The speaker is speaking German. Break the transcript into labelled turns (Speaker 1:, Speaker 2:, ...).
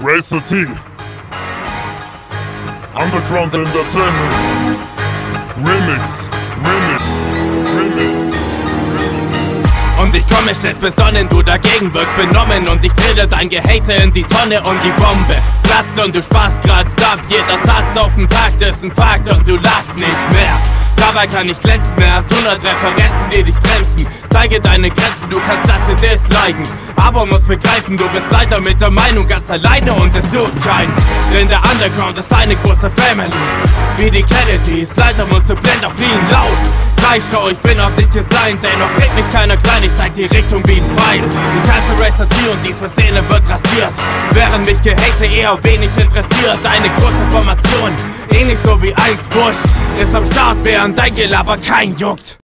Speaker 1: Racer T. Underground Entertainment. Remix, Remix, Remix.
Speaker 2: Und ich komme stets besonnen, du dagegen wirst benommen Und ich trille dein Gehate in die Tonne und die Bombe Platzt und du sparst grad ab Jeder Satz auf dem Takt ist ein Fakt und du lachst nicht mehr Dabei kann ich glänzen, mehr als 100 Referenzen, die dich bremsen Zeige deine Grenzen, du kannst das in disliken Aber musst begreifen, du bist leider mit der Meinung ganz alleine und es tut keinen. Denn der Underground ist eine große Family. Wie die Kennedys, leider musst du blind auf ihn laut Gleich schau, ich bin auch nicht designt, dennoch kriegt mich keiner klein, ich zeig die Richtung wie ein Pfeil. Ich heiße Racer T und diese Szene wird rasiert. Während mich Gehate eher wenig interessiert, eine kurze Formation Ähnlich so wie Eins Busch ist am Start, während dein Gelaber kein juckt